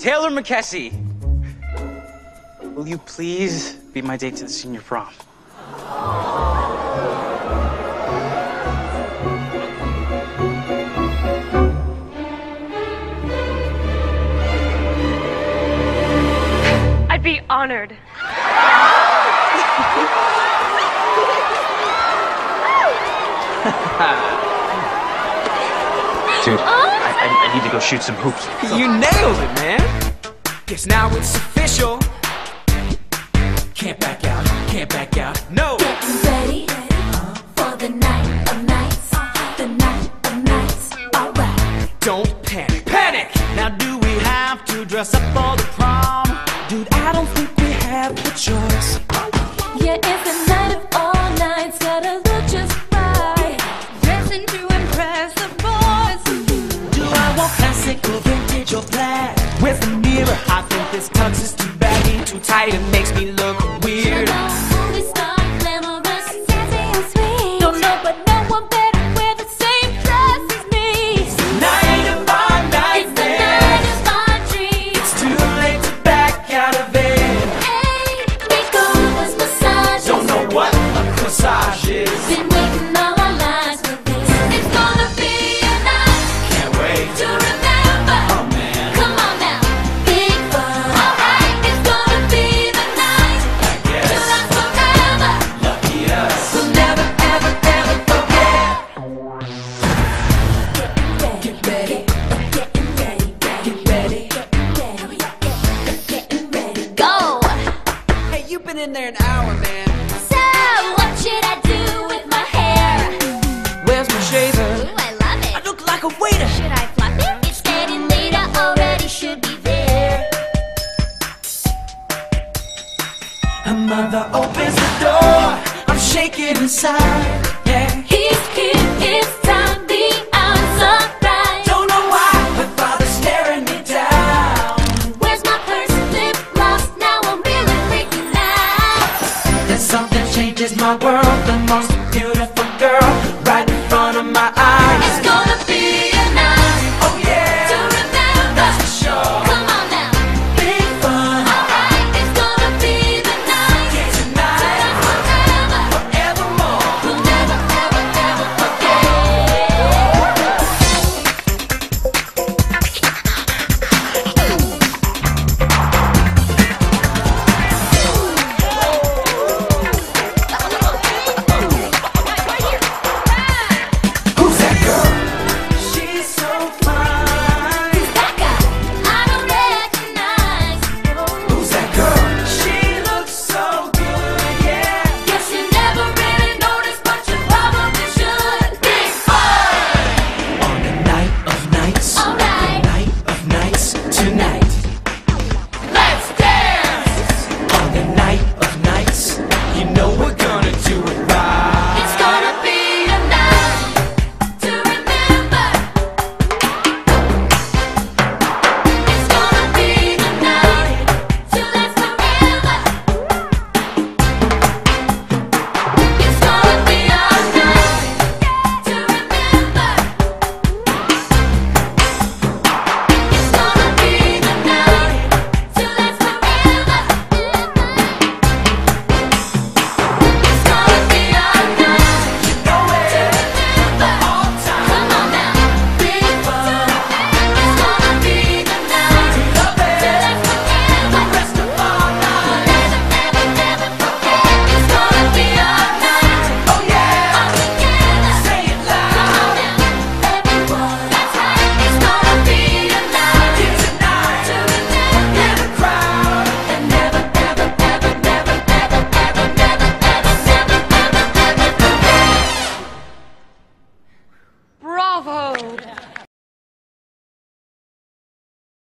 Taylor McKessie, will you please be my date to the senior prom? I'd be honored. Dude, I, I, I need to go shoot some hoops. You nailed it, man. Guess now it's official. Can't back out, can't back out. No. Getting ready for the night of nights, the night of nights. Alright. Don't panic. Panic! Now, do we have to dress up for the prom? Dude, I don't think we have the choice. Baggy, too in there an hour, man. So, what should I do with my hair? Where's my shaver? Ooh, I love it. I look like a waiter. Should I flop it? It's getting late. I already should be there. A mother opens the door. I'm shaking inside.